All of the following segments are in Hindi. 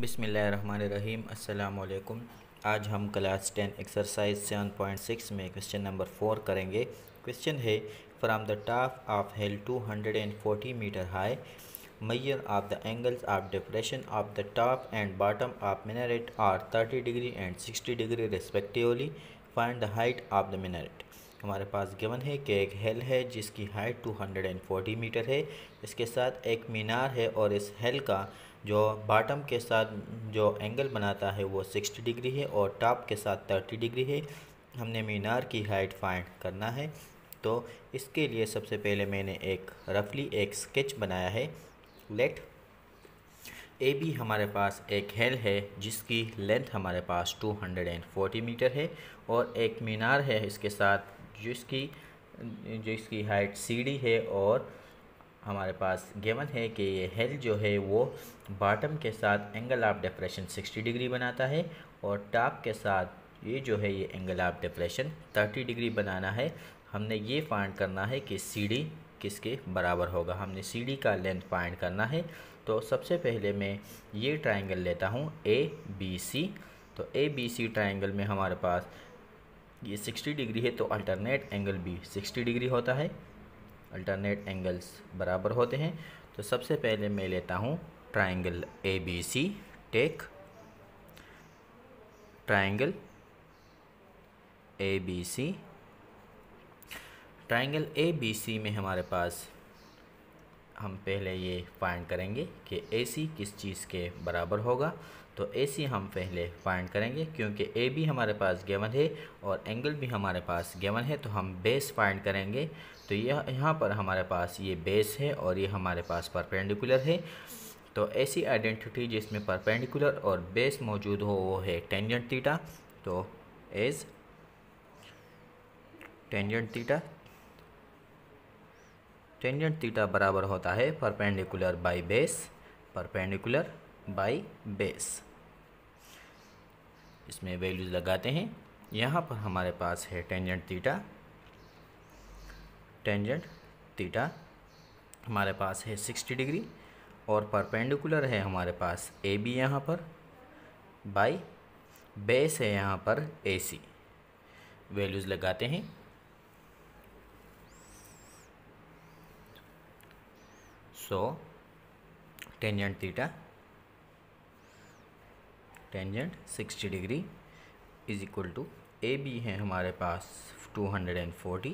बिसमीम अल्लाम आज हम class ten exercise seven point six में क्वेश्चन नंबर फोर करेंगे। क्वेश्चन है, from the top of hill two hundred and forty metre high, Maihar of the angles of depression of the top and bottom of minaret are thirty degree and sixty degree respectively, find the height of the minaret. हमारे पास गिवन है कि एक हेल है जिसकी हाइट 240 मीटर है। इसके साथ एक मीनार है और इस हेल का जो बॉटम के साथ जो एंगल बनाता है वो 60 डिग्री है और टॉप के साथ 30 डिग्री है। हमने मीनार की हाइट फाइंड करना है। तो इसके लिए सबसे पहले मैंने एक रफली एक स्केच बनाया है। लेट ए बी हमारे पास एक हेल है, जिसकी लेंथ हमारे पास 240 मीटर है और एक मीनार है इसके साथ, जिसकी जिसकी हाइट सी डी है और हमारे पास गेवन है कि ये हेल जो है वो बॉटम के साथ एंगल ऑफ़ डिप्रेशन 60 डिग्री बनाता है और टॉप के साथ ये जो है ये एंगल ऑफ़ डिप्रेशन 30 डिग्री बनाना है। हमने ये फाइंड करना है कि सी डी किसके बराबर होगा। हमने सी डी का लेंथ फाइंड करना है। तो सबसे पहले मैं ये ट्राइंगल लेता हूँ ए बी सी तो ए बी सी ट्राइंगल में हमारे पास ये 60 डिग्री है तो अल्टरनेट एंगल भी 60 डिग्री होता है। अल्टरनेट एंगल्स बराबर होते हैं। तो सबसे पहले मैं लेता हूँ triangle A B C take triangle A B C triangle A B C में हमारे पास हम पहले ये फाइंड करेंगे कि ए सी किस चीज़ के बराबर होगा। तो ए सी हम पहले फाइंड करेंगे, क्योंकि ए बी हमारे पास गेवन है और एंगल भी हमारे पास गेवन है तो हम बेस फाइंड करेंगे। तो यह, यहाँ पर हमारे पास ये बेस है और ये हमारे पास परपेंडिकुलर है। तो ऐसी आइडेंटिटी जिसमें परपेंडिकुलर और बेस मौजूद हो, वो है टेंजेंट थीटा तो as tangent theta tangent theta बराबर होता है perpendicular by base perpendicular by base इसमें वैल्यूज़ लगाते हैं। यहाँ पर हमारे पास है टेंजेंट थीटा टेंजेंट थीटा हमारे पास है सिक्सटी डिग्री और परपेंडिकुलर है हमारे पास ए बी यहाँ पर बाई बेस है यहाँ पर ए सी वैल्यूज़ लगाते हैं। So tangent theta tangent 60 degree is equal to A B है हमारे पास 240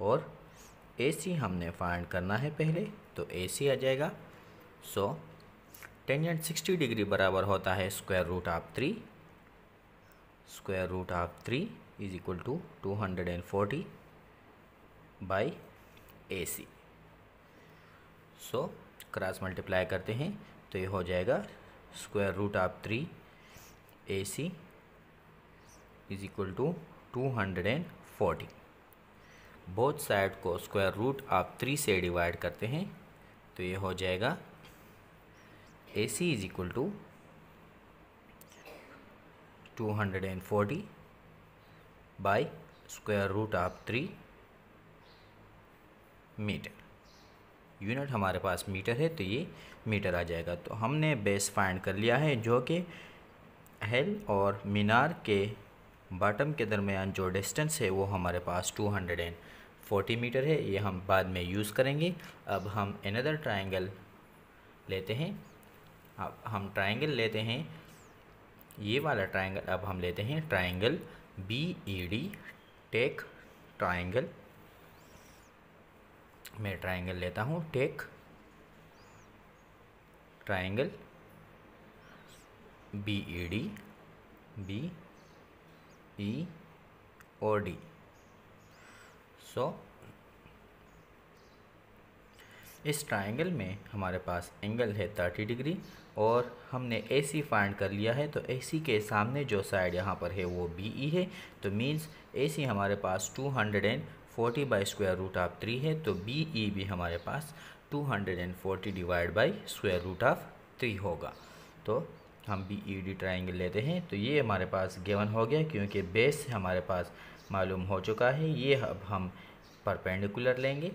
और ए सी हमने फाइंड करना है पहले तो ए सी आ जाएगा। सो टेंजेंट 60 डिग्री बराबर होता है square root of three square root of three is equal to 240 by A C so cross multiply करते हैं तो ये हो जाएगा square root of three A C is equal to two hundred and forty both side को स्क्वायर रूट ऑफ़ थ्री से डिवाइड करते हैं तो ये हो जाएगा A C is equal to two hundred and forty by square root of three metre unit हमारे पास मीटर है तो ये मीटर आ जाएगा। तो हमने बेस फाइंड कर लिया है, जो कि हेल और मीनार के बॉटम के दरमियान जो डिस्टेंस है, वो हमारे पास 240 मीटर है। ये हम बाद में यूज़ करेंगे। अब हम अनदर ट्रायंगल लेते हैं। अब हम ट्रायंगल लेते हैं। ये वाला ट्रायंगल अब हम लेते हैं triangle B E D take triangle मैं ट्रायंगल लेता हूँ take triangle B E D B E O D so इस ट्राइंगल में हमारे पास एंगल है थर्टी डिग्री और हमने ए सी फाइंड कर लिया है तो ए सी के सामने जो साइड यहाँ पर है, वो बी ई है तो मीन्स ए सी हमारे पास two hundred and forty by square root of three है तो बी ई भी हमारे पास two hundred and forty divide by square root of three होगा। तो हम बी ई डी ट्राइंगल लेते हैं। तो ये हमारे पास गेवन हो गया क्योंकि बेस हमारे पास मालूम हो चुका है। ये अब हम परपेंडिकुलर लेंगे।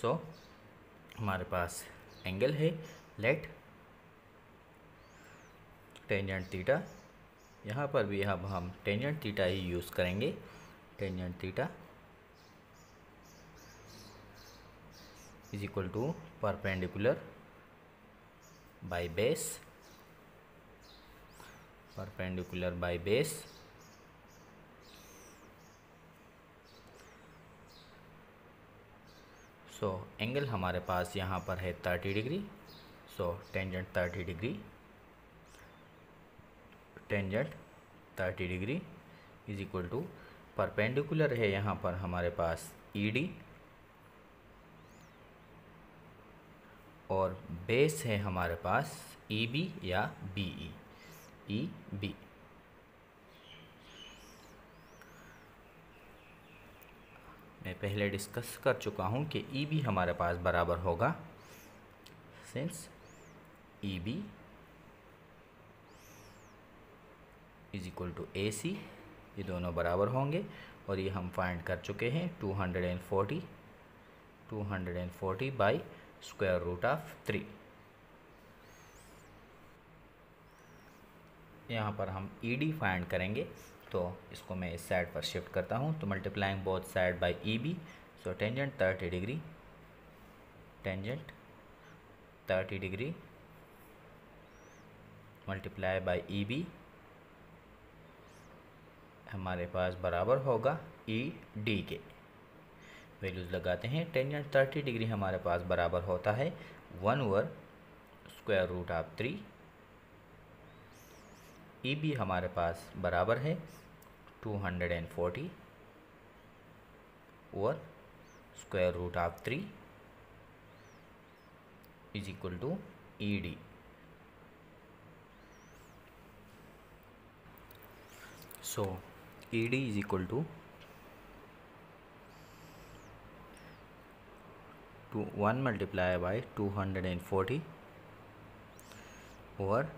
सो so, हमारे पास एंगल है। लेट टेंजेंट थीटा यहाँ पर भी अब हम टेंजेंट थीटा ही यूज़ करेंगे। Tangent theta is equal to perpendicular by base perpendicular by base so so, angle हमारे पास यहाँ पर है thirty degree so tangent thirty degree tangent thirty degree is equal to perpendicular है यहाँ पर हमारे पास ई e डी और बेस है हमारे पास ई बी या बी ई ई बी मैं पहले डिस्कस कर चुका हूँ कि ई बी हमारे पास बराबर होगा। Since E B is equal to A C ये दोनों बराबर होंगे और ये हम फाइंड कर चुके हैं two hundred and forty two hundred and forty by square root of three यहाँ पर हम ई डी फाइंड करेंगे तो इसको मैं इस साइड पर शिफ्ट करता हूँ तो multiplying both side by E B so tangent thirty degree tangent thirty degree multiply by E B हमारे पास बराबर होगा ई डी के। वैल्यूज़ लगाते हैं। टेन टेंजेंट थर्टी डिग्री हमारे पास बराबर होता है। One over square root of three. E B हमारे पास बराबर है two hundred and forty over square root of three is equal to E D so ED is equal to to one multiply by two hundred and forty और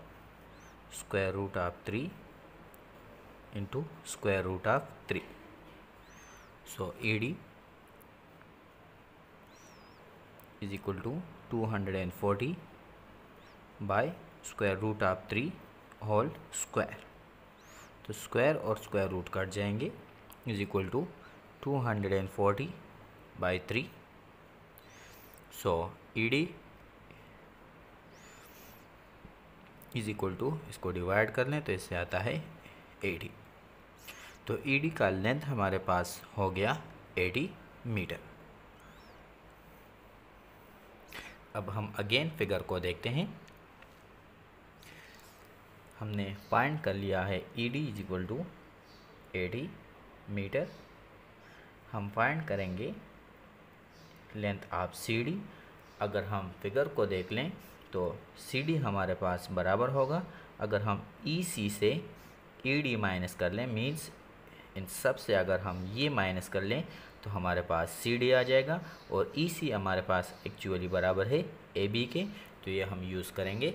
square root of three into square root of three so ED is equal to two hundred and forty by square root of three whole square तो स्क्वायर और स्क्वायर रूट कट जाएँगे is equal to two hundred and forty by three E D is equal to इसको डिवाइड कर लें तो इससे आता है एटी तो ई डी का लेंथ हमारे पास हो गया एटी मीटर अब हम अगेन फिगर को देखते हैं. हमने फाइंड कर लिया है E D is equal to eighty metre हम फाइंड करेंगे लेंथ ऑफ़ सी डी अगर हम फिगर को देख लें तो सी डी हमारे पास बराबर होगा। अगर हम ई e सी से ई डी माइनस कर लें मीन्स इन सबसे अगर हम ये माइनस कर लें तो हमारे पास सी डी आ जाएगा और ई e सी हमारे पास एक्चुअली बराबर है ए बी के। तो ये हम यूज़ करेंगे।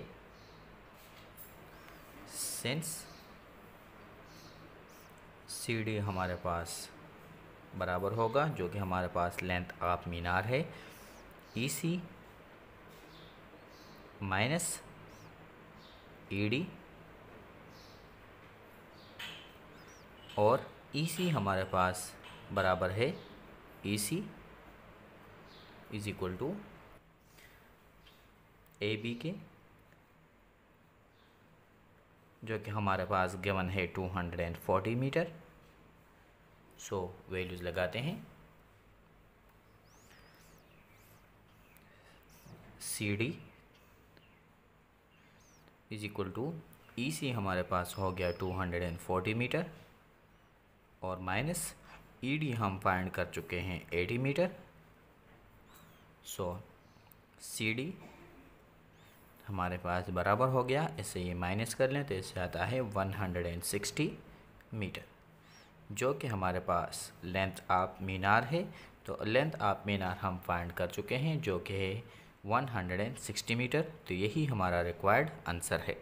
सेंस सी डी हमारे पास बराबर होगा, जो कि हमारे पास लेंथ ऑफ़ मीनार है। ई सी माइनस ई डी और ई सी हमारे पास बराबर है E C is equal to A B के जो कि हमारे पास गिवन है 240 मीटर सो वैल्यूज़ लगाते हैं। C D is equal to E C हमारे पास हो गया 240 मीटर और माइनस ई डी हम फाइंड कर चुके हैं eighty metre. So C D हमारे पास बराबर हो गया, इसे ये माइनस कर लें तो इससे आता है 160 मीटर। जो कि हमारे पास लेंथ आप मीनार है तो लेंथ ऑफ़ मीनार हम फाइंड कर चुके हैं, जो कि है 160 मीटर तो यही हमारा रिक्वायर्ड आंसर है।